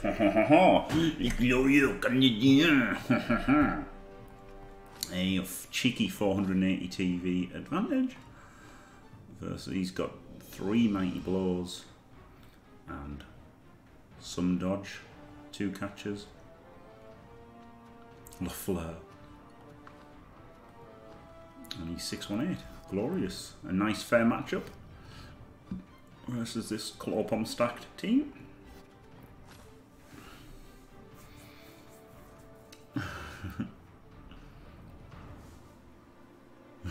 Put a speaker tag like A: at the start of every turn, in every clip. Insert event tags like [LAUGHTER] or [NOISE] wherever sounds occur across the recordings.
A: [LAUGHS] Glorieux. A [LAUGHS] cheeky 480 TV advantage. Versus he's got three mighty blows and some dodge, two catches. Lafleur. And he's 618. Glorious. A nice fair matchup versus this Clopom stacked team.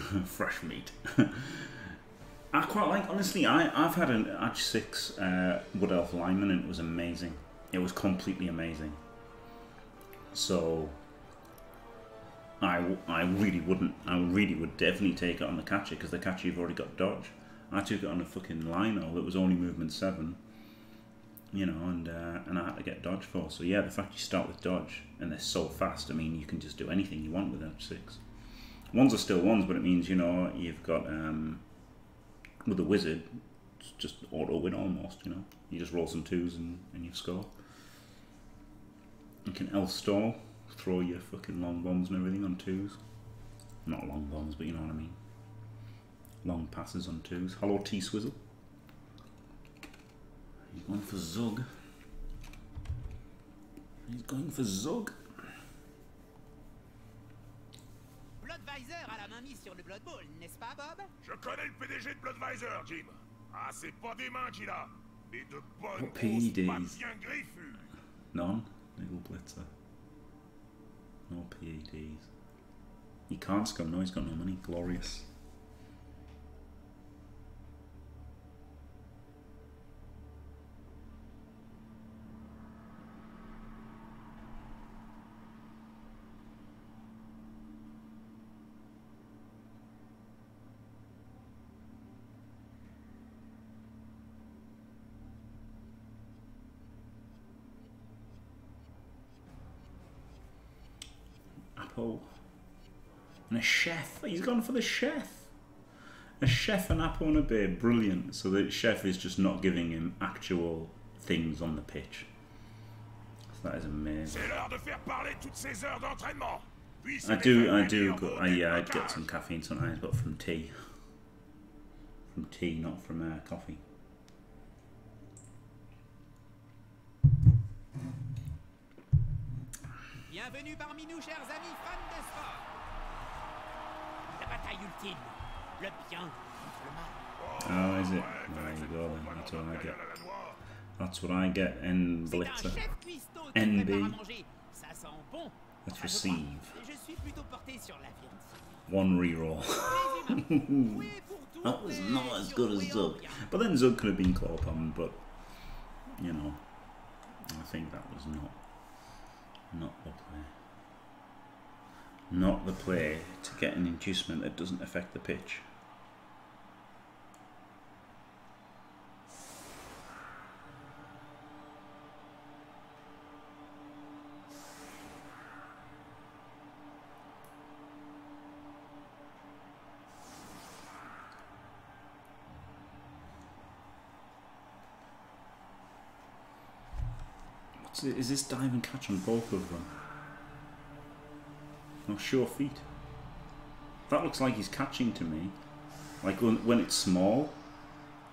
A: [LAUGHS] Fresh meat. [LAUGHS] I quite like, honestly, I, I've had an Edge 6 uh, Wood Elf lineman and it was amazing. It was completely amazing. So, I, I really wouldn't, I really would definitely take it on the catcher because the catcher you've already got dodge. I took it on a fucking lino that was only movement 7 you know, and uh, and I had to get dodge for. So yeah, the fact you start with dodge and they're so fast, I mean, you can just do anything you want with Edge six. Ones are still ones, but it means you know you've got um, with the wizard, it's just auto win almost. You know, you just roll some twos and, and you score. You can elf stall, throw your fucking long bombs and everything on twos. Not long bombs, but you know what I mean. Long passes on twos. Hello T Swizzle. He's going for Zug. He's going for Zug.
B: Bloodweiser a la main mise sur le Blood Bowl, n'est-ce pas, Bob
C: Je connais le PDG de Bloodweiser, Jim. Ah, c'est pas des mains qu'il a, mais de bonnes
A: What
C: grosses
A: PEDs?
C: bien griffues.
A: None. Niggle Blitzer. No PEDs. He can't scum, no, he's got no money. Glorious. Apple. And a chef. He's gone for the chef. A chef, an apple, and a beer. Brilliant. So the chef is just not giving him actual things on the pitch. So that is amazing.
C: C'est l'heure de faire parler toutes ces heures d'entraînement. Puis
A: I do, I do. Go, I, yeah, I'd get some caffeine sometimes, but from tea. From tea, not from uh, coffee.
B: Bienvenue parmi nous, chers amis fans de sport. La bataille ultime. Le bien contre le mal.
A: Oh, is it? There you go then. That's what I get. That's what I get. N
B: C'est un
A: Blitzer.
B: chef cuistot qui
A: NB.
B: prépare à manger. Ça sent bon.
A: Let's
B: Enfin, je crois.
A: receive.
B: Et Je suis plutôt porté sur la viande.
A: One reroll.
B: Les humains. Oui, pour tout,
A: That was not as good as
B: surtout
A: Zug. But then Zug could have been Clopon, but you know, I think that was not not the play. Not the play to get an inducement that doesn't affect the pitch. It? Is this dive and catch on both of them? No sure feet. That looks like he's catching to me. Like when, when it's small,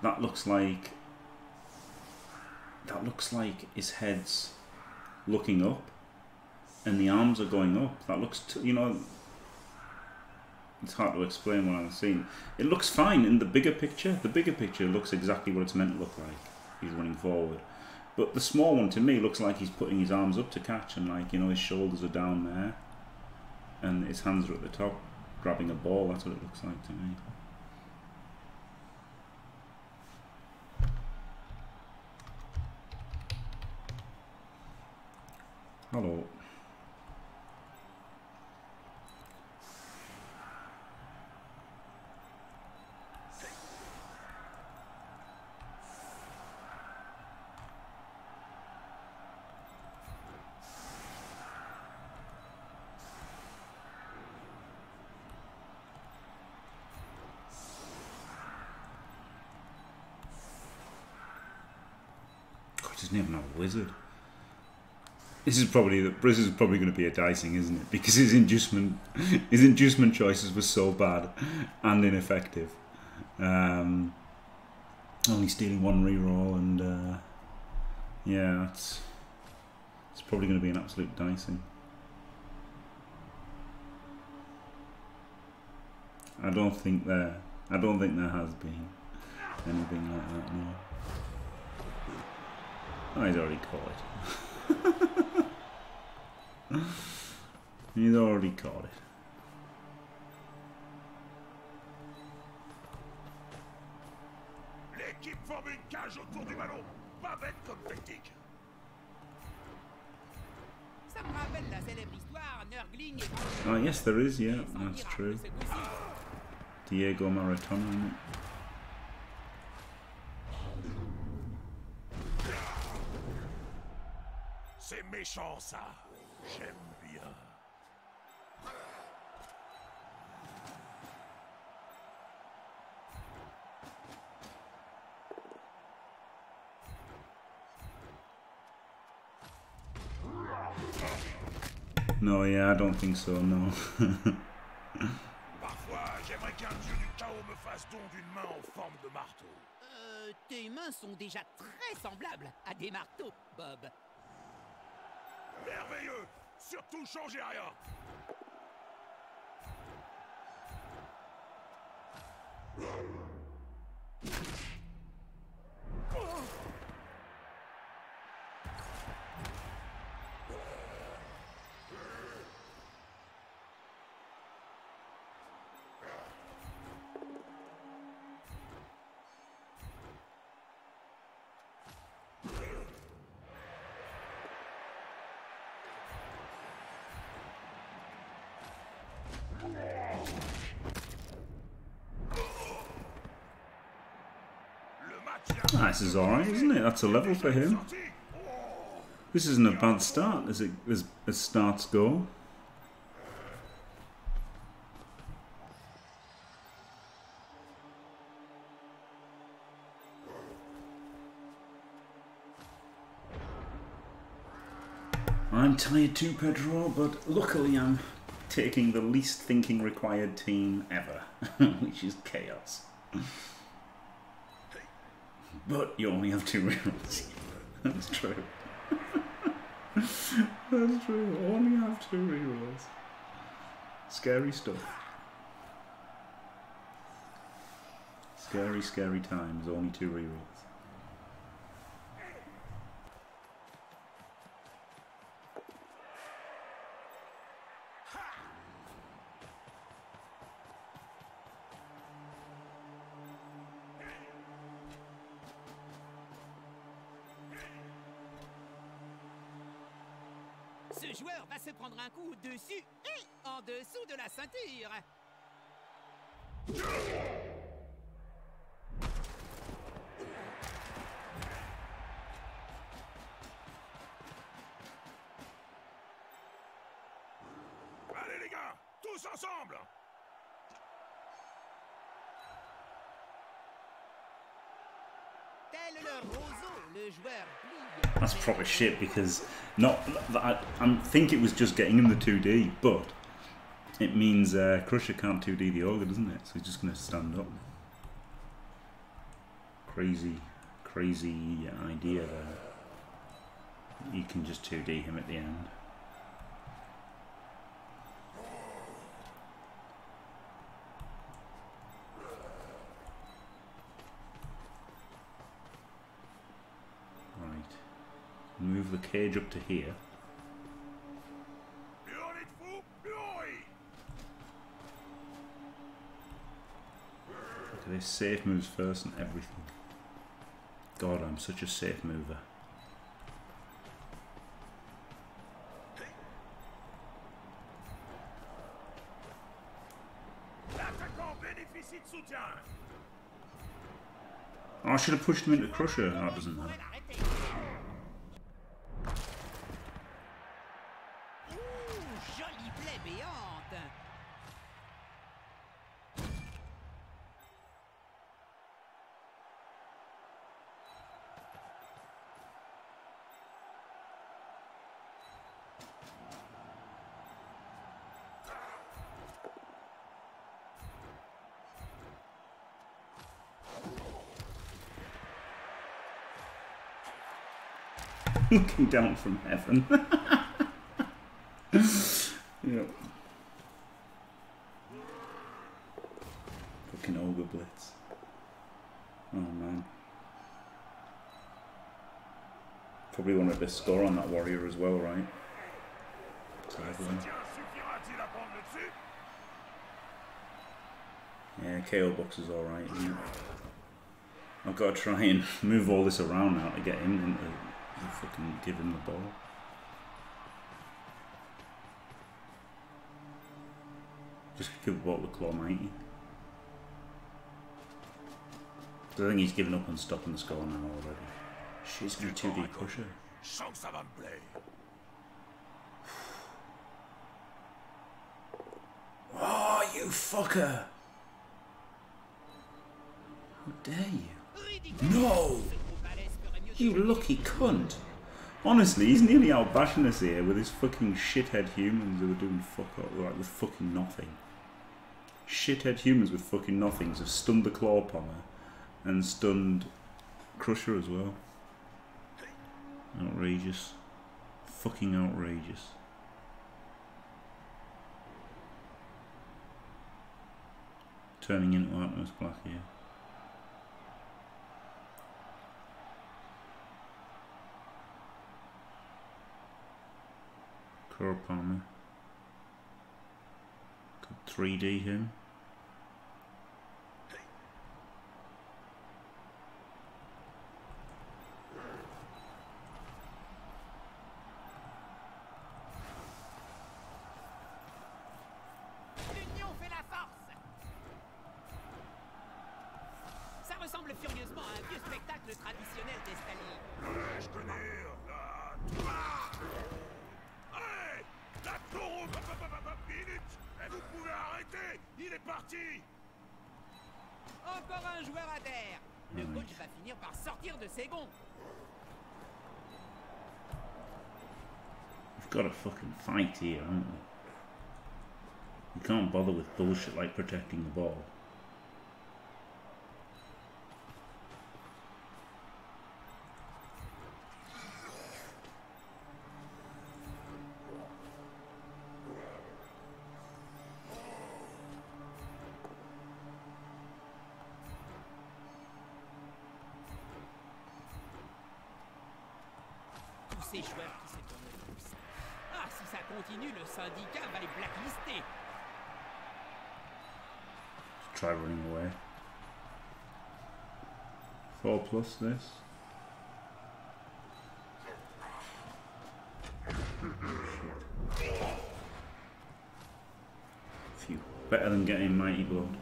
A: that looks like that looks like his head's looking up, and the arms are going up. That looks, you know, it's hard to explain what I'm seeing. It looks fine in the bigger picture. The bigger picture looks exactly what it's meant to look like. He's running forward. But the small one to me looks like he's putting his arms up to catch and like, you know, his shoulders are down there and his hands are at the top grabbing a ball. That's what it looks like to me. Hello. God, he doesn't even a wizard. This is probably the this is probably going to be a dicing, isn't it? Because his inducement [LAUGHS] his inducement choices were so bad and ineffective. Um, only stealing one reroll, and uh, yeah, it's it's probably going to be an absolute dicing. I don't think there. I don't think there has been anything like that. No. Oh, he's already caught it. [LAUGHS] he's already caught it.
C: L'équipe forme une cage autour du ballon. Pas bête comme tactique.
B: Ça me rappelle la célèbre histoire, Nurgling et
A: Oh yes, there is. Yeah, that's true.
B: ce coup-ci.
A: Diego Maradona.
C: Méchant ça. J'aime bien.
A: No, yeah, I don't think so. No. [LAUGHS]
C: Parfois, j'aimerais qu'un dieu du chaos me fasse don d'une main en forme de marteau.
B: Euh, tes mains sont déjà très semblables à des marteaux, Bob.
C: Merveilleux. Surtout changez rien
A: Ah, is alright, isn't it? That's a level for him. This isn't a bad start as it as, as starts go. I'm tired too, Pedro, but luckily I'm taking the least thinking required team ever, [LAUGHS] which is chaos. But you only have two rerolls. [LAUGHS] That's true. [LAUGHS] That's true. Only have two rerolls. Scary stuff. Scary, scary times. Only two rerolls. That's proper shit because not I, I think it was just getting him the 2D, but it means uh, Crusher can't 2D the ogre, doesn't it? So he's just going to stand up. Crazy, crazy idea there. You can just 2D him at the end. Right. Move the cage up to here. This. Safe moves first and everything. God, I'm such a safe mover. Oh, I should have pushed him into Crusher. Oh, that doesn't matter. [LAUGHS] Looking down from heaven. [LAUGHS] yep. Fucking ogre blitz. Oh man. Probably wanted to score on that warrior as well, right? Yeah, KO box is alright. I've got to try and [LAUGHS] move all this around now to get him into to fucking give him the ball. Just give the ball to Claw 90. I think he's given up on stopping the score now already. She's going to 2D crusher.
C: Je sens que ça va.
A: Oh, you fucker! How dare you? No! You lucky cunt. Honestly, he's nearly out bashing us here with his fucking shithead humans who are doing fuck all, like with fucking nothing. Shithead humans with fucking nothings have stunned the claw pommer and stunned Crusher as well. Outrageous. Fucking outrageous. Turning into Atmos Black here. Palmer. Could 3D him.
C: Il est parti
B: Encore un joueur à terre Le coach va finir par sortir de ses gonds.
A: We've got a fucking fight here, haven't we? We can't bother with bullshit like protecting the ball. Plus this. Phew. Better than getting mighty blood.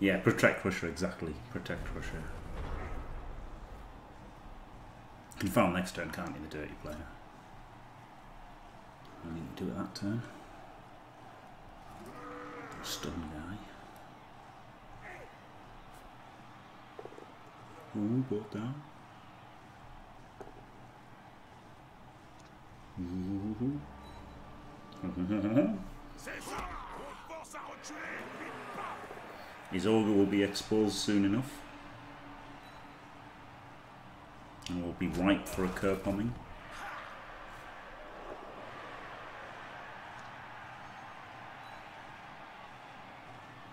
A: Yeah, protect crusher exactly. Protect crusher. You can foul next turn, can't you, the dirty player? I need to do it that turn. Stun guy. Ooh, down. Ooh.
C: C'est ça On force à reculer Puis paf
A: His ogre will be exposed soon enough. And will be ripe for a cur bombing.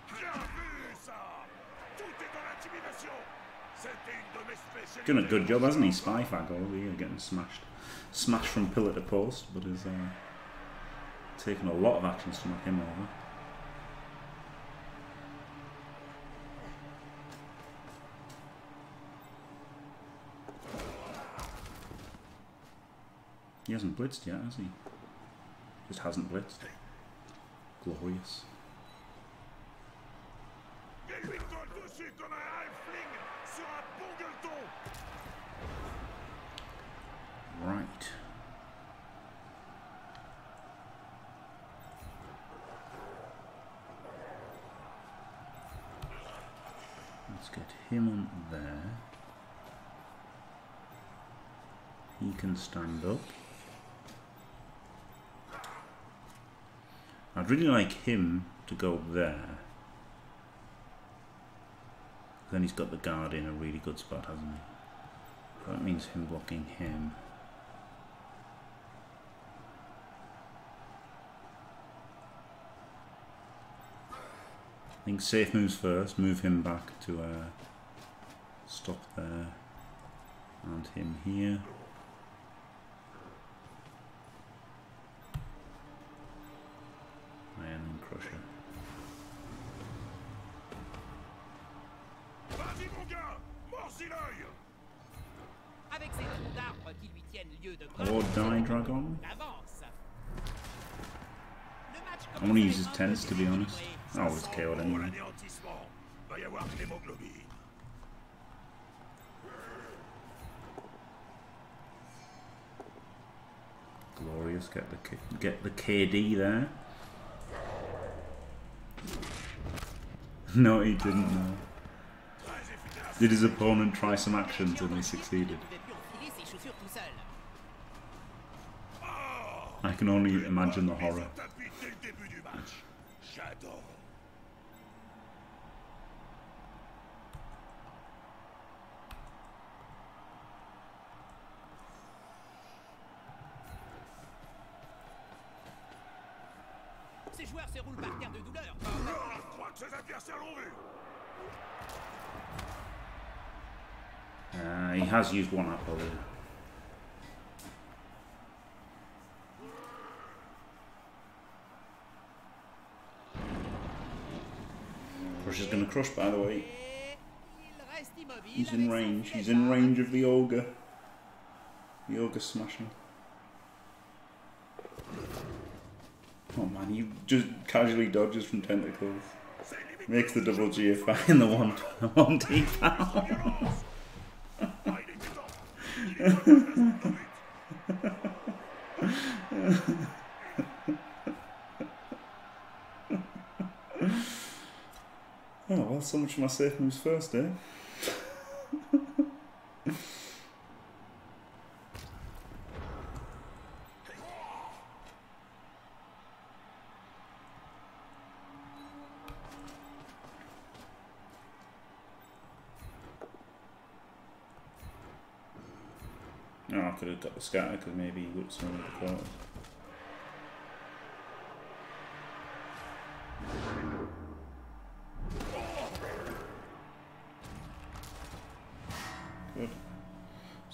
C: Bien vu, ça Tout est dans l'intimidation C'était une de mes spécialités
A: Done a good job, hasn't he? Spyfag over here getting smashed. Smashed from pillar to post, but has uh, taken a lot of actions to knock him over. He hasn't blitzed yet, has he? Just hasn't blitzed. Glorious. can stand up. I'd really like him to go there. Then he's got the guard in a really good spot, hasn't he? That means him blocking him. I think safe moves first. Move him back to uh, stop there. And him here. Tents to be honest. Oh, it's KO'd anyway. Glorious, get the get the KD there. [LAUGHS] No, he didn't. No. Did his opponent try some actions and he succeeded? I can only imagine the horror.
C: J'adore.
B: Ses joueurs se roulent par terre de douleur.
C: Je crois que ses adversaires l'ont vu.
A: Uh, he has used one apple there. Crusher's gonna crush, by the way.
B: Et il reste immobile
A: He's in range. He's in range of the ogre. The ogre smashing. Oh man, he just casually dodges from tentacles. Makes the double GFI in the one [LAUGHS] one T pound. [LAUGHS] So much for my safe moves first, eh? Oh, [LAUGHS] I could have got the scatter because maybe he would have swung the quarters.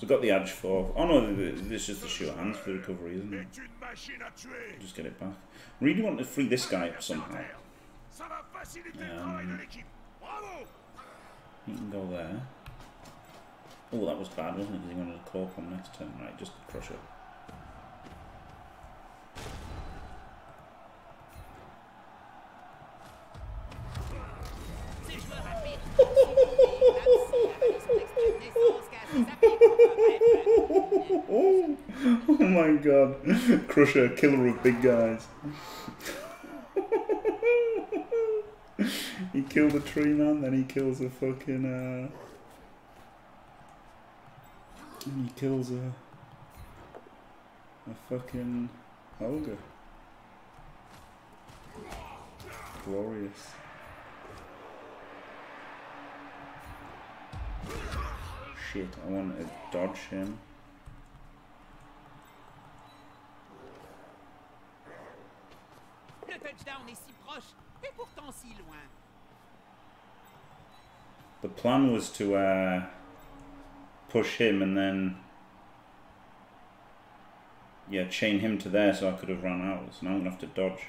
A: So got the edge for. Oh no, th- th- this is the sure hands for the recovery, isn't it? Just get it back. Really want to free this guy up somehow. Um, He can go there. Oh, that was bad, wasn't it? Because he wanted to call on next turn. Right, just crush it. [LAUGHS] Oh my god. Crusher, killer of big guys. [LAUGHS] he killed a tree man, then he kills a fucking uh he kills a a fucking ogre. Glorious. Shit, I want to dodge him.
B: Le touchdown est si proche et pourtant si loin.
A: The plan was to uh, push him and then yeah, chain him to there so I could have run out. So now I'm gonna have to dodge.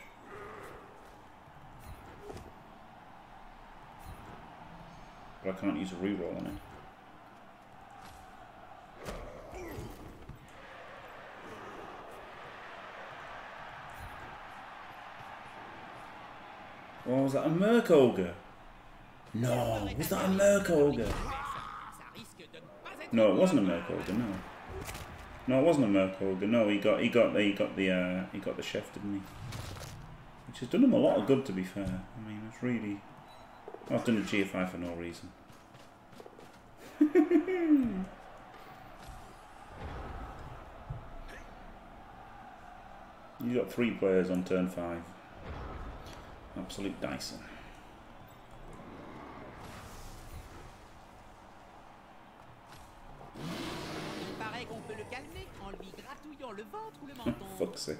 A: But I can't use a reroll on it. What was that? A Merc Ogre? No, was that a Merc Ogre?
B: Ça risque de ne pas être
A: No, it wasn't a Merc Ogre. No, no, it wasn't a Merc Ogre. No, he got he got he got the uh, he got the chef, didn't he? Which has done him a lot of good, to be fair. I mean, it's really. I've done a GFI for no reason. [LAUGHS] you got three players on turn five. Absolute Dyson.
B: Il paraît qu'on peut le calmer en lui gratouillant le ventre ou le [LAUGHS] menton.
A: Fuck's sake.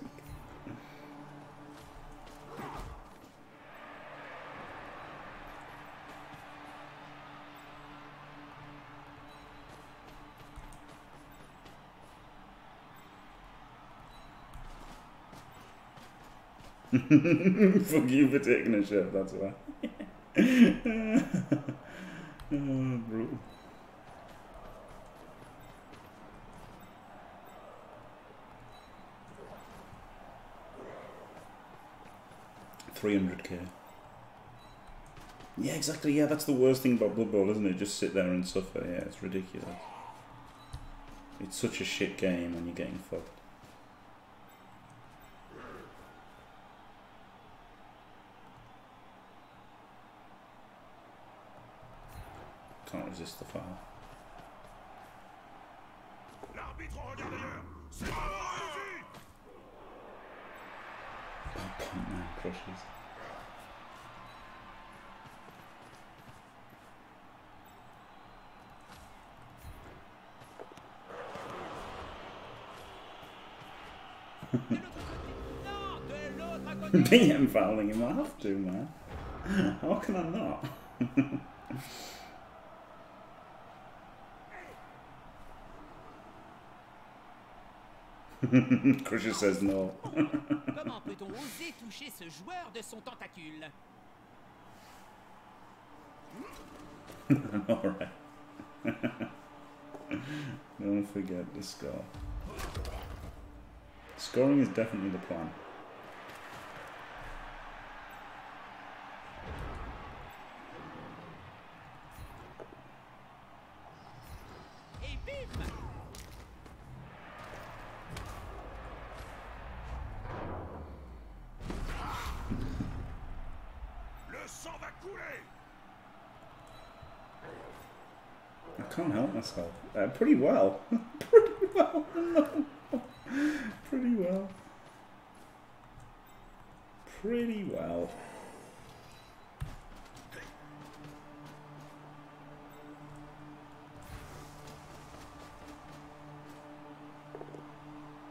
A: Fuck you for taking a shit, that's why. [LAUGHS] oh, brutal. Three hundred K. Yeah, exactly. Yeah, that's the worst thing about Blood Bowl, isn't it? Just sit there and suffer. Yeah, it's ridiculous. It's such a shit game when you're getting fucked. Resist the foul.
C: L'arbitre regarde ailleurs
A: I'm fouling him. I have to, man. How can I not? [LAUGHS] [LAUGHS] Crusher says no.
B: Comment peut-on oser toucher ce joueur de son tentacule [LAUGHS]
A: Alright. [LAUGHS] Don't forget the score. Scoring is definitely the plan.
B: Et bim
C: Le sang va couler
A: I can't help myself. Uh, pretty well. [LAUGHS] pretty well. [LAUGHS] pretty well. Pretty well.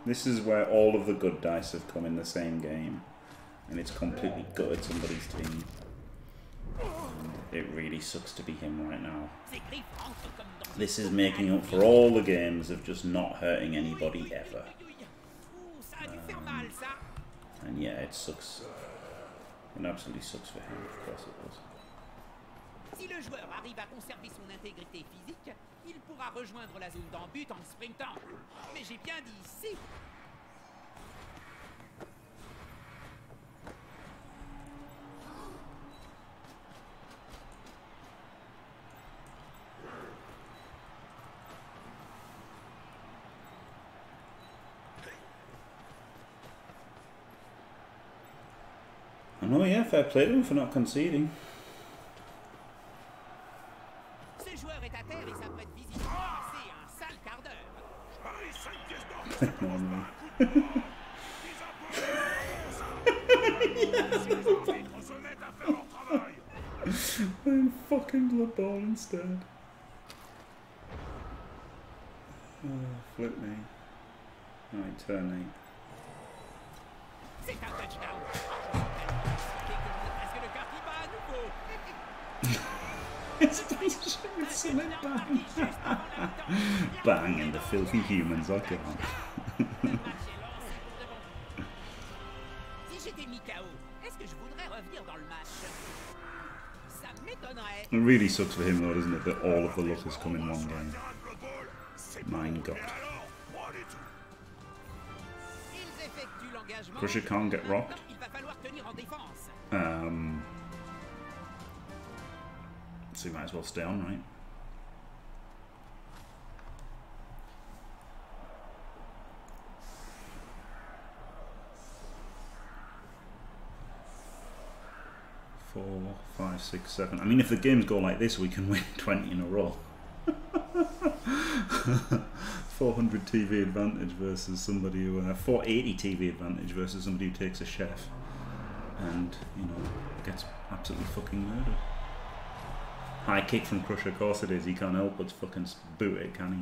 A: This is where all of the good dice have come in the same game, and it's completely gutted somebody's team. It really sucks to be him right now. This is making up for all the games of just not hurting anybody ever.
B: Ça
A: And yeah, it sucks. It absolutely sucks for him, of course it does.
B: Si le joueur arrive à conserver son intégrité physique, il pourra rejoindre la zone d'embut en sprintant. Mais j'ai bien dit si
C: arbitres se mettent à faire leur travail
A: I'm fucking Blood Bowl instead. Oh, flip me. Right, turn eight. It's with cement
B: Touchdown marqué juste avant la.
A: Bang, [LAUGHS] and the filthy humans are gone.
B: Le match est lancé pour de bon. Si j'étais mis KO, est-ce que je voudrais revenir dans le match Ça m'étonnerait.
A: It really sucks for him though, doesn't it, that all of the luck has come in one game.
C: Terrain de Blood Bowl, c'est
A: Mein
C: bon.
A: Gott.
C: Et alors, prenez tout
A: so you might as well stay on, right? Four, five, six, seven. I mean, if the games go like this, we can [LAUGHS] win 20 in a row. [LAUGHS] 400 TV advantage versus somebody who, uh, 480 TV advantage versus somebody who takes a chef and you know gets absolutely fucking murdered. High kick from Crusher, of course it is. He can't help but fucking boot it, can he?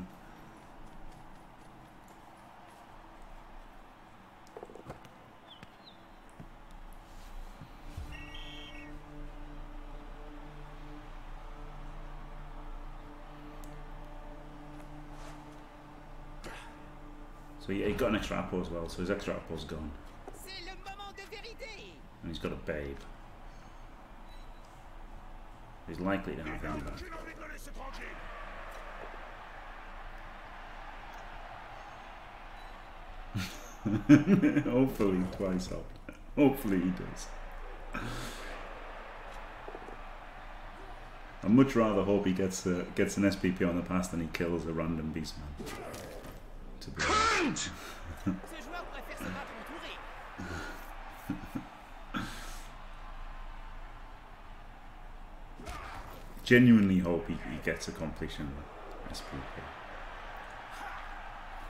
A: So he, he got an extra apple as well, so his extra apple's gone.
B: C'est le moment de vérité.
A: And he's got a babe. He's likely to have Amber.
C: J'ai envie de le.
A: Hopefully twice up. Hopefully he does. I'd much rather hope he gets a, gets an SPP on the pass than he kills a random beastman. To be [LAUGHS] honest.
B: Ce joueur préfère se battre entouré.
A: Genuinely hope he, he gets a completion SPP.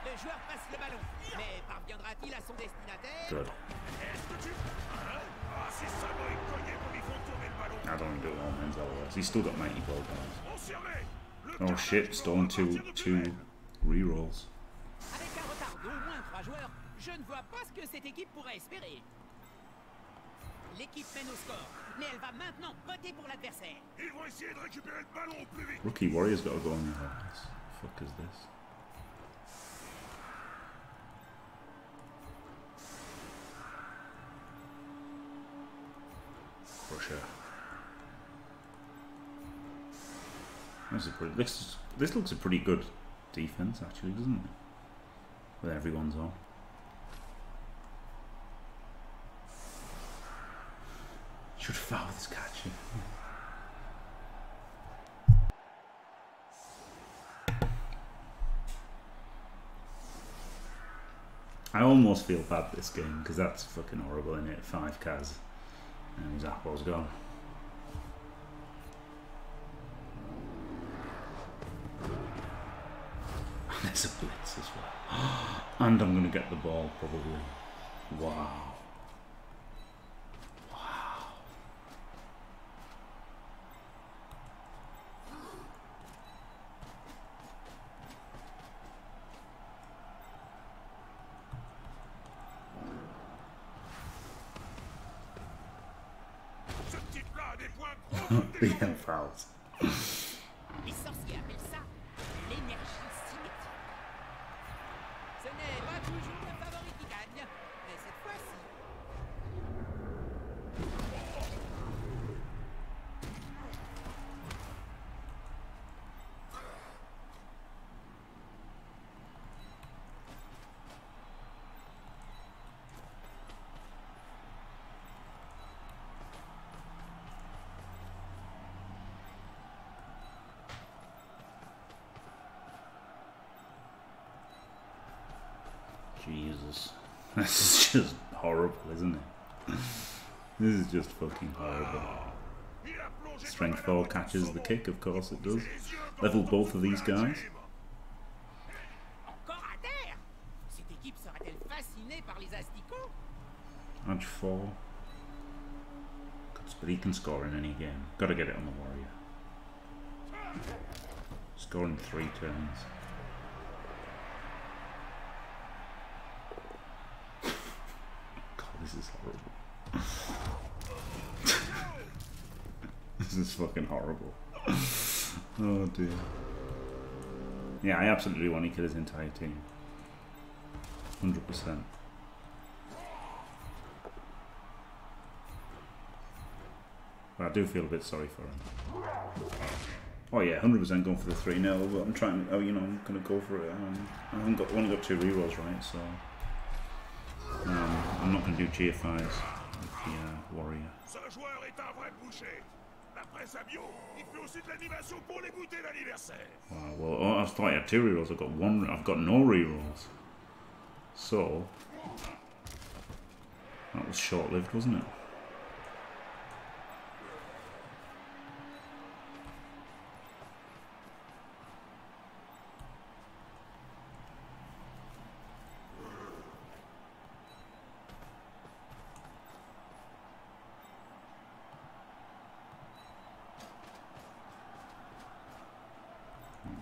B: Le joueur passe le ballon. Mais parviendra-t-il à son destinataire
A: Good.
C: Est-ce que tu... Hein ces salauds, ils cognaient comme ils font tourner le ballon.
A: I don't want to do it all men's otherwise. He's still got 90 gold guys.
C: On s'y remet. Le
A: Oh shit,
C: va
A: stolen two two rerolls.
B: Avec un retard d'au moins trois joueurs, je ne vois pas ce que cette équipe pourrait espérer. L'équipe mène au score, mais elle va maintenant voter pour l'adversaire.
C: Ils vont essayer de récupérer le ballon au plus vite.
A: Rookie Warrior's got to go on your ass. Fuck is this? Crusher. This, is pretty, this, this looks a pretty good defense, actually, doesn't it? With everyone's on. Should foul this catcher. I almost feel bad this game because that's fucking horrible in it. Five cas and his apple's gone. [LAUGHS] There's a blitz as well. [GASPS] And I'm going to get the ball probably. Wow.
C: Ce type-là a des points gros comme des
A: yeah,
C: jambons.
A: fouls.
B: Les sorciers appellent ça l'énergie cinétique. Ce n'est pas toujours le favori qui gagne, mais cette fois-ci,
A: Jesus. This is just horrible, isn't it? This is just fucking horrible. Strength
C: comme
A: 4 catches the kick, of course it does. Level both of these guys. Edge 4. But he can score in any game. Gotta get it on the Warrior. Scoring three turns. [LAUGHS] God, this is horrible. This is fucking horrible. [LAUGHS] oh dear. Yeah, I absolutely want to kill his entire team. 100%. But I do feel a bit sorry for him. Oh yeah, hundred percent going for the three 0 But I'm trying. Oh, you know, I'm gonna go for it. Um, I haven't got only got two rerolls right, so um, I'm not gonna do GFIs with the uh, warrior.
C: Vrai boucher. D'après Sabio, il fait aussi de l'animation pour les goûters d'anniversaire.
A: Wow, well, I thought I had two rerolls. I've got one. I've got no rerolls. So that was short-lived, wasn't it?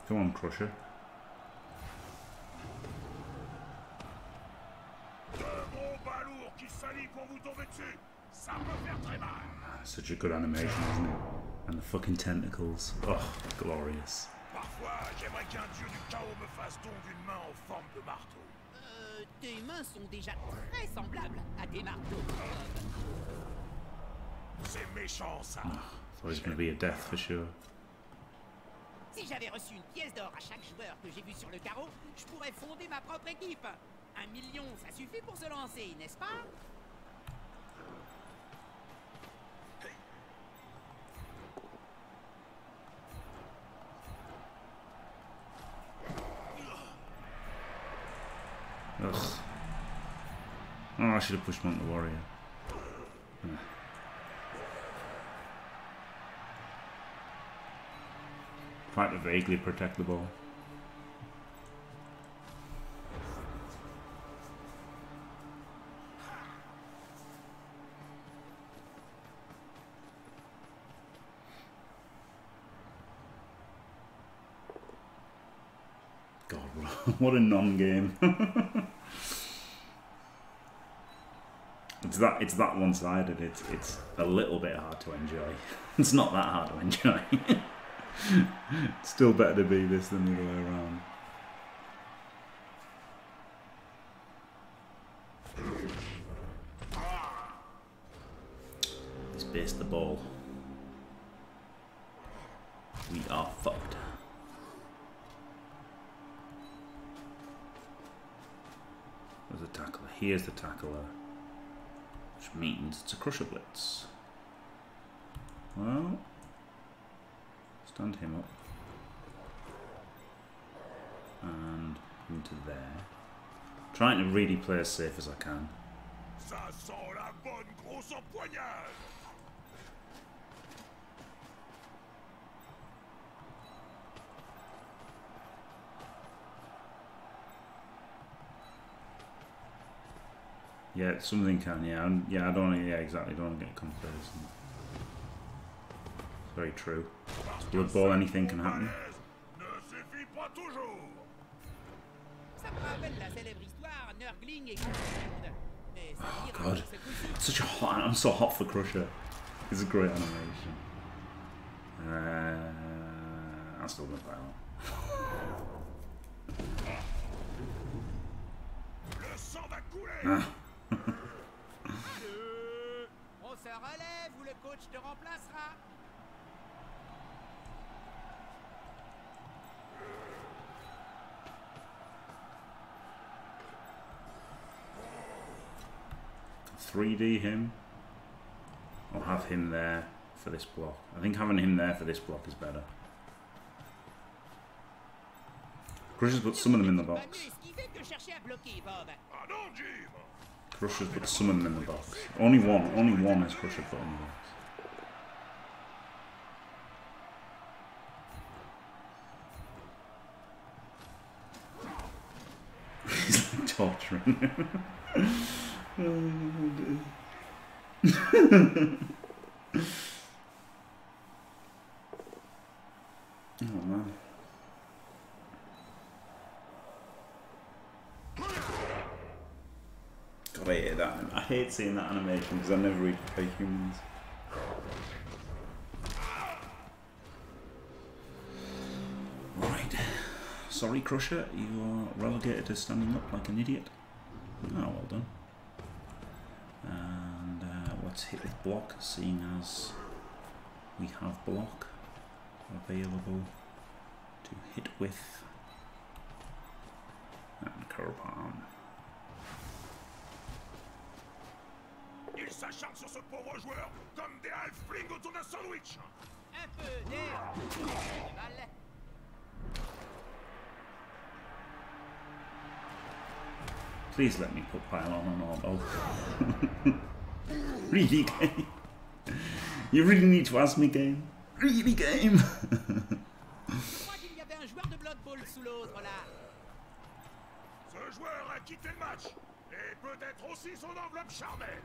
A: Come on, Crusher.
C: Deux gros balourds qui s'allient pour vous tomber dessus. Ça peut faire très mal.
A: Such a good animation, isn't it? And the fucking tentacles. Oh, glorious.
C: Parfois, j'aimerais qu'un dieu du chaos me fasse don d'une main en forme de marteau.
B: Euh, tes mains sont déjà très semblables à des marteaux.
C: Ah, C'est méchant, ça.
A: Thought it was going to be a death for sure.
B: Si j'avais reçu une pièce d'or à chaque joueur que j'ai vu sur le carreau, je pourrais fonder ma propre équipe. Un million, ça suffit pour se lancer, n'est-ce pas?
A: Oh. To vaguely protect the ball. God, what a [LAUGHS] non-game. [LAUGHS] it's that it's that one-sided. It's it's a little bit hard to enjoy. [LAUGHS] It's not that hard to enjoy. [LAUGHS] still better to be this than the other way around. He's based the ball. We are fucked. There's a tackler. Here's the tackler. Which means it's a crusher blitz. Well, stand him up. And into there. Trying to really play as safe as I can. Yeah, something can, yeah. I'm, yeah, I don't yeah, exactly. don't want to get complacent. Very true. Blood Bowl, anything can happen. Oh, God. It's such a hot, I'm so hot for Crusher. It's a great animation. Uh, I'm still to play. Ah. [LAUGHS]
B: On se relève ou le coach te remplacera.
A: 3D him. I'll have him there for this block. I think having him there for this block is better. Crusher's put some of them in the box. Crusher's put some of them in the box. Only one, only one has Crusher put in the box. He's like torturing. [LAUGHS] oh man. God, I hate that. I hate seeing that animation because I never read play humans. Right. Sorry, Crusher. You are relegated to standing up like an idiot. Oh, well done. And uh, let's hit with block, seeing as we have block available to hit with. And curl palm.
C: Ils s'acharnent sur ce pauvre joueur comme des halflings autour d'un sandwich.
B: Un peu d'air.
A: Please let me put pylon on auto. [LAUGHS] really, game? You really need to ask me, game? Really, game?
B: Sous l'autre [LAUGHS] là.
C: Ce joueur a quitté le match. Et peut-être aussi son enveloppe charnelle.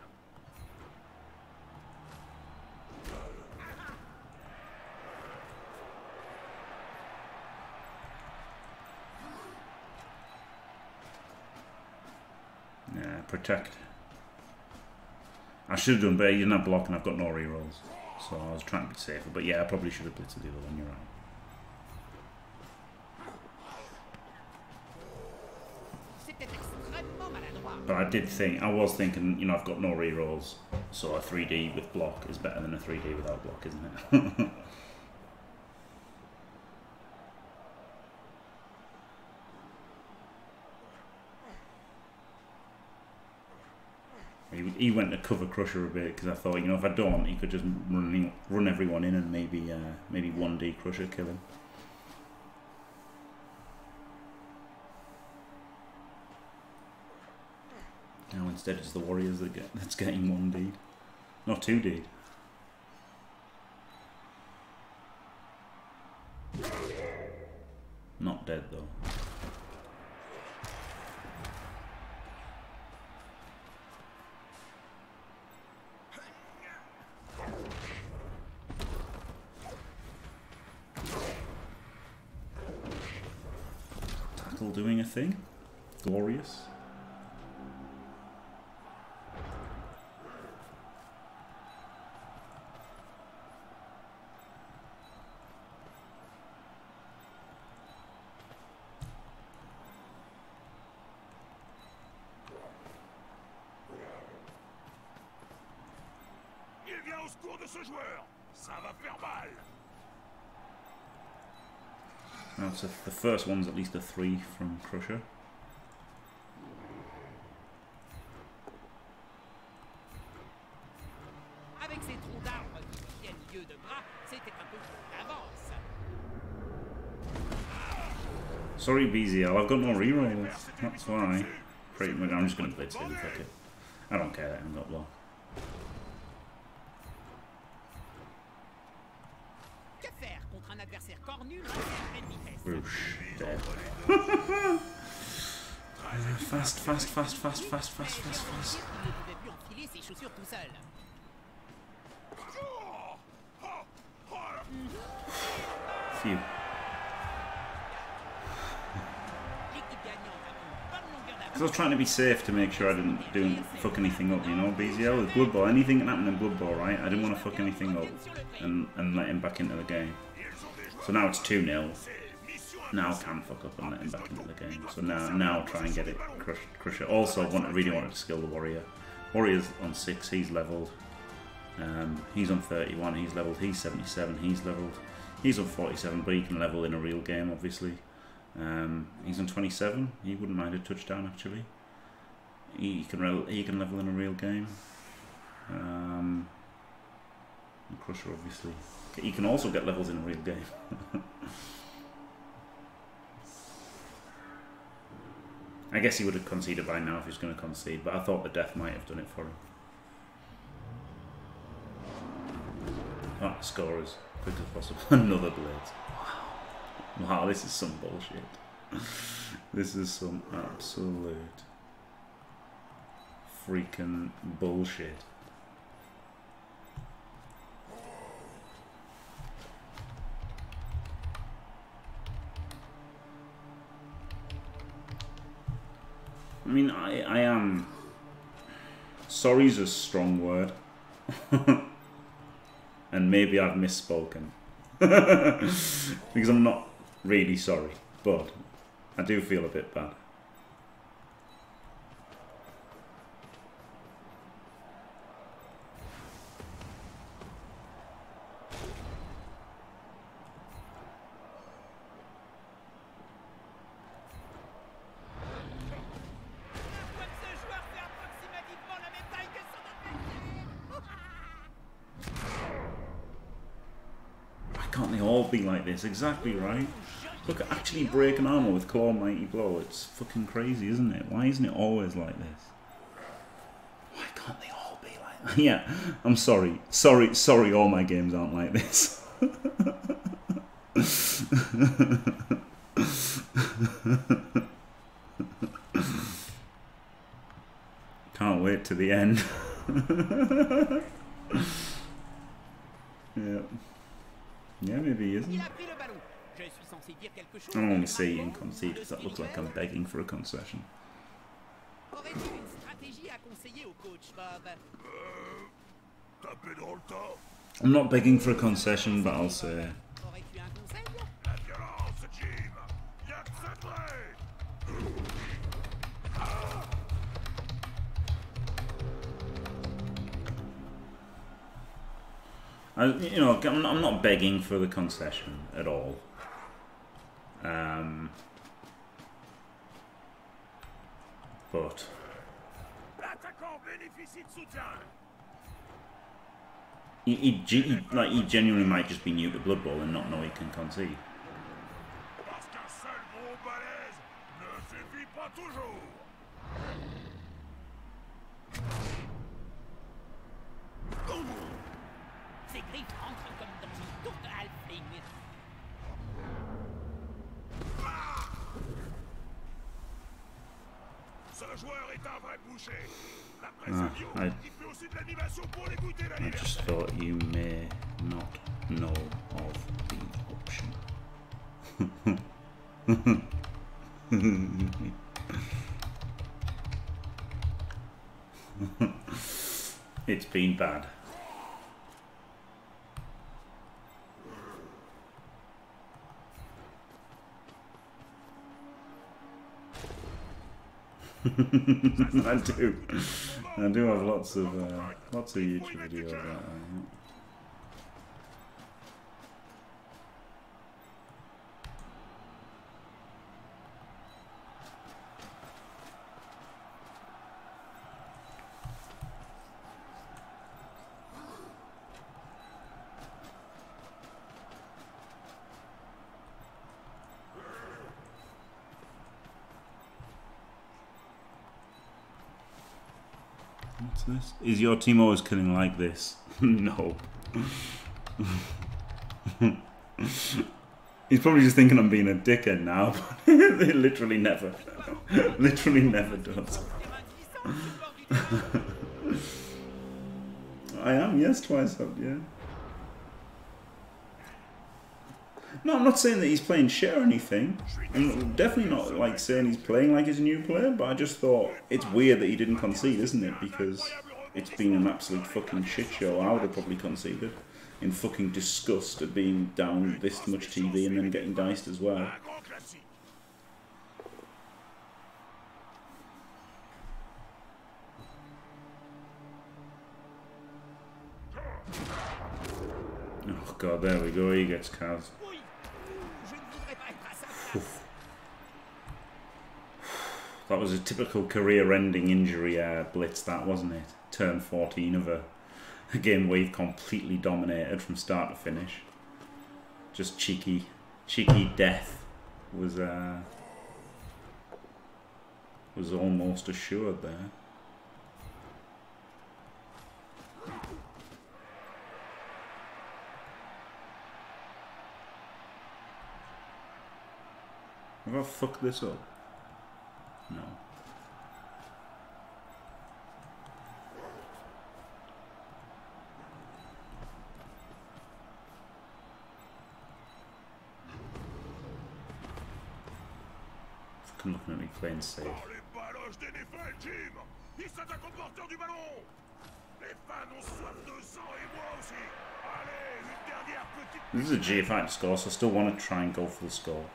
A: Protect. I should have done, but you didn't have block and I've got no rerolls. So I was trying to be safer. But yeah, I probably should have blitzed the other one, you're right. But I did think, I was thinking, you know, I've got no rerolls. So a 3D with block is better than a 3D without block, isn't it? [LAUGHS] He, went to cover Crusher a bit because I thought, you know, if I don't, he could just run run everyone in and maybe uh, maybe one D Crusher kill him. Now instead it's the Warriors that get that's getting one D, not two D.
C: Il vient au secours de ce joueur. Ça va faire mal
A: Now, so the first one's at least a three from Crusher.
B: Avec ces troncs d'arbres qui tiennent lieu de bras, c'était un peu d'avance.
A: Sorry, BZL, I've got no rerolls. That's why. Pretty much, I'm just gonna blitz him, fuck it. I don't care that I'm got block. Fast, fast, fast, fast, fast, fast, fast, fast.
B: Il ne pouvait plus enfiler ses chaussures tout seul.
C: Là
A: Phew. [LAUGHS]
B: L'équipe gagnante a une bonne longueur
A: Because I was trying to be safe to make sure I didn't do fuck anything up, you know, BZL with Blood Bowl. Anything can happen in Blood Bowl, right? I didn't want to fuck anything up and, and let him back into the game. So now it's 2 0. Now can fuck up and let him back into the game. So now now try and get it crush, crush it. Also, want, really wanted to skill the Warrior. Warrior's on 6, he's leveled. Um, he's on 31, he's leveled. He's 77, he's leveled. He's on 47, but he can level in a real game, obviously. Um, he's on 27. He wouldn't mind a touchdown actually. He can he can level in a real game. Um, Crusher obviously. He can also get levels in a real game. [LAUGHS] I guess he would have conceded by now if he was going to concede, but I thought the death might have done it for him. Ah, score as quick as possible. [LAUGHS] Another blade. Wow. Wow, this is some bullshit. [LAUGHS] this is some absolute freaking bullshit. Mean, I, I am. Sorry's a strong word. [LAUGHS] and maybe I've misspoken. [LAUGHS] because I'm not really sorry, but I do feel a bit bad. This? Exactly right. Look at actually breaking armor with claw mighty blow. It's fucking crazy, isn't it? Why isn't it always like this? Why can't they all be like that? [LAUGHS] Yeah, I'm sorry. Sorry, sorry, all my games aren't like this. [LAUGHS] Can't wait to the end. [LAUGHS] yeah. Yeah, maybe he isn't.
B: Il a pris le ballon. Je suis censé dire quelque chose.
A: I don't want to see and concede because that looks like I'm begging for a concession.
B: Aurais-tu une stratégie à conseiller au coach Bob euh,
C: Taper dans le tas
A: I'm not begging for a concession, but I'll say I, you know, I'm, not begging for the concession at all. Um, but he, he, he, like he genuinely might just be new to Blood Bowl and not know he can concede.
C: Parce qu'un seul gros balèze ne suffit pas toujours.
B: Ces griffes rentrent comme dans une tour de halfling.
C: Ce joueur est un vrai boucher. Après
A: Ah,
C: sa bio,
A: I-
C: il fait aussi de l'animation pour les Ah, la
A: I
C: liberté.
A: just thought you may not know of the option. [LAUGHS] it's been bad. [LAUGHS] I do. I do have lots of uh, lots of YouTube videos about that. Yeah. Is your team always killing like this? [LAUGHS] no. He's probably just thinking I'm being a dickhead now, but [LAUGHS] they literally never. [LAUGHS] literally never does. I am, yes, twice up, yeah. No, I'm not saying that he's playing shit or anything. I'm definitely not like saying he's playing like he's a new player, but I just thought it's weird that he didn't concede, isn't it? Because it's been an absolute fucking shit show. I would have probably conceded in fucking disgust at being down this much TV and then getting diced as well. Oh god, there we go. He gets
B: cas.
A: That was a typical career-ending injury uh, blitz, that wasn't it? Turn 14 of a, a game we've completely dominated from start to finish. Just cheeky, cheeky death was uh, was almost assured there. Have I fucked this up? No. Fucking looking at me playing safe.
C: Oh, les baloches des Nefel, Jim Ils s'attaquent au porteur du ballon Les fans ont soif de sang et moi aussi Allez, une dernière
A: This is a GFI score, so I still want to try and go for the score.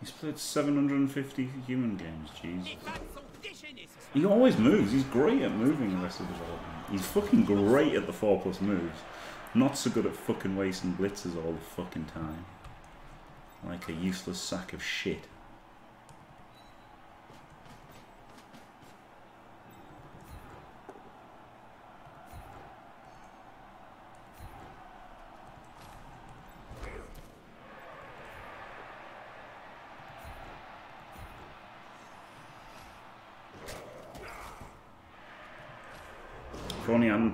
A: He's played 750 human games,
B: Les
A: He always moves. He's great at moving the rest of the development. He's fucking great at the 4 plus moves. Not so good at fucking wasting blitzes all the fucking time. Like a useless sack of shit.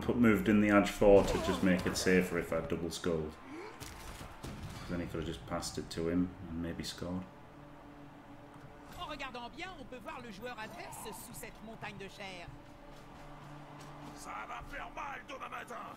A: Put moved in the edge 4 to just make it safer if I double scored. Then he could have just passed it to him and maybe scored.
B: En regardant bien, on peut voir le joueur adverse sous cette montagne de chair.
C: Ça va faire mal demain matin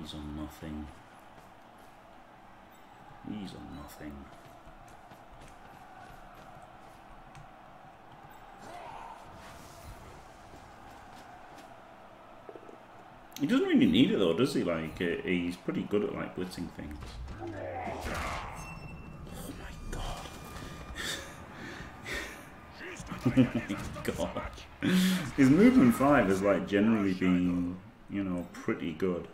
A: He's on nothing. He's on nothing. He doesn't really need it though, does he? Like, uh, he's pretty good at like blitzing things. Oh my god. [LAUGHS] oh my god. His movement 5 has like generally been, you know, pretty good.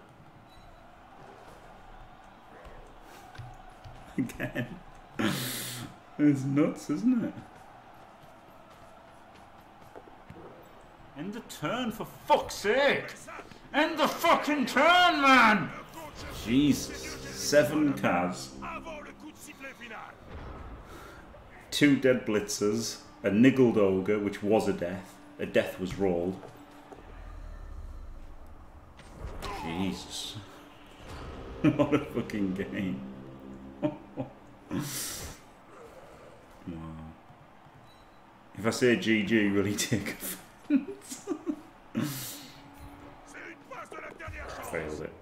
A: Again. It's nuts, isn't it? End the turn for fuck's sake! End the fucking turn, man! Jesus. Seven cas,
C: Avant le coup de sifflet final
A: two dead blitzers, a niggled ogre, which was a death. A death was rolled. Jesus. [LAUGHS] what a fucking game. Wow. If I say GG, will he take offense? [LAUGHS] Failed it.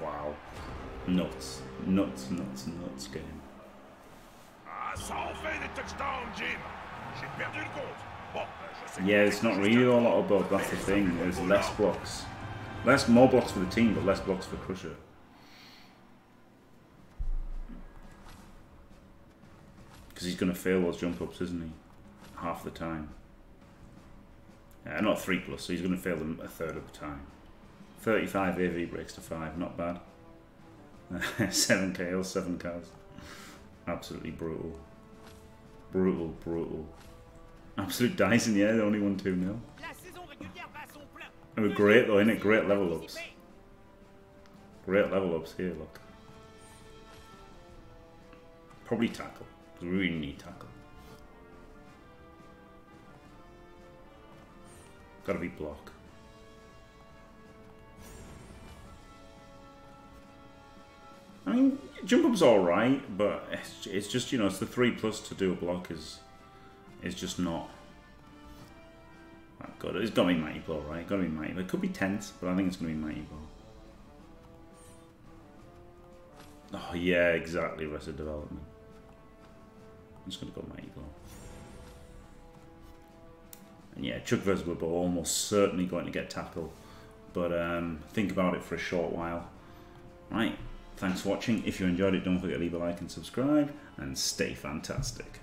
A: Wow. Nuts. Nuts, nuts, nuts game.
C: Ah,
A: Yeah, it's not really a lot
C: of
A: above, that's the thing. There's less blocks. Less, more blocks for the team, but less blocks for Crusher. Because he's going to fail those jump ups, isn't he? Half the time. Uh, not 3 plus, so he's going to fail them a third of the time. 35 AV breaks to 5, not bad. [LAUGHS] 7 KOs, 7 cas. Absolutely brutal. Brutal, brutal. Absolute dice in the air, only won 2 0.
B: La saison régulière va à son plein.
A: They were great though, innit? Great level ups. Great level ups here, look. Probably tackle. Really need tackle. Gotta be block. I mean, jump up's alright, but it's, it's just, you know, it's the 3 plus to do a block is is just not that good. It's got to be Mighty Blow, right? Got to be Mighty Blow. It could be tense, but I think it's to be Mighty Blow. Oh, yeah, exactly. Arrested Development. I'm just going to go my Blow. And yeah, Chuck versus Wibbo almost certainly going to get tackled. But um, think about it for a short while. Right, thanks for watching. If you enjoyed it, don't forget to leave a like and subscribe. And stay fantastic.